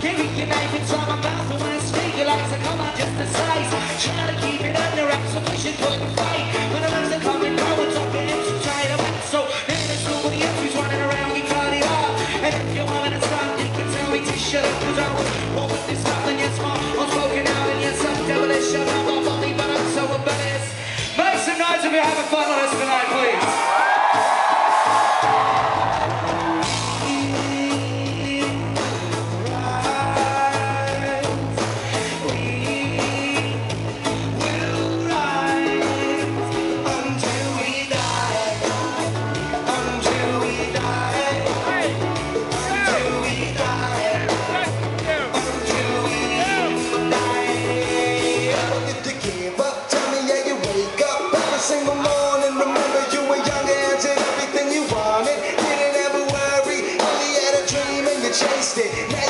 Give keep your knife and my mouth when I speak. Your lies I come just size. Try to keep it under wraps so we should put in fight When the rest are coming now we're talking and she's trying to act so Man, there's running around, we cut it And if you're wanting to you can tell me to shut up. Cause I was born with this stuff, and yes, mom, I'm smoking out and yes, I'm devilish, shut up. Chased it.